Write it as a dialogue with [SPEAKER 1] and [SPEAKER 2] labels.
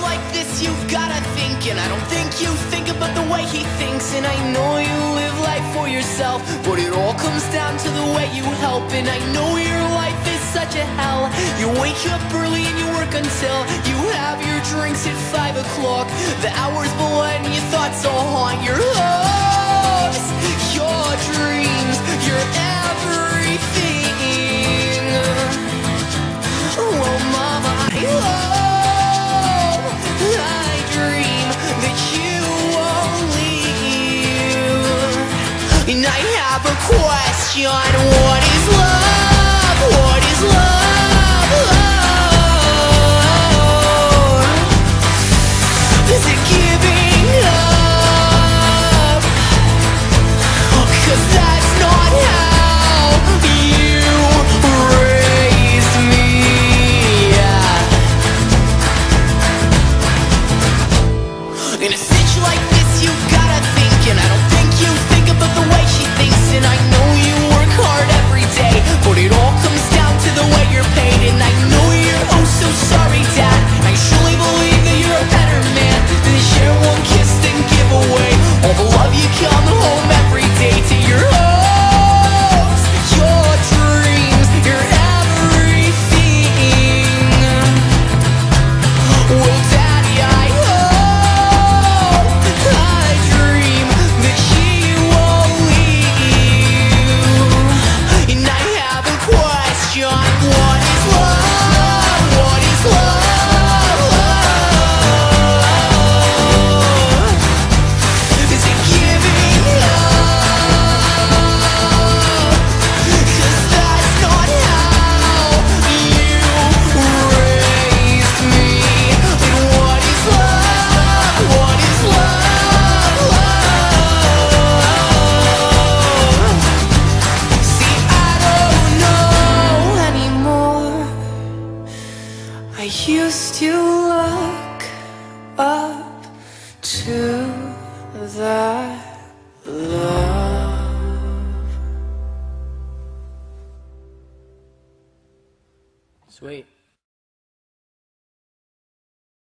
[SPEAKER 1] like this, you've gotta think. And I don't think you think about the way he thinks. And I know you live life for yourself. But it all comes down to the way you help. And I know your life is such a hell. You wake up early and you work until you have your drinks at 5 o'clock. The hours blend, your thoughts all haunt your hopes, have a question, what question: used to look up to that love.
[SPEAKER 2] Sweet.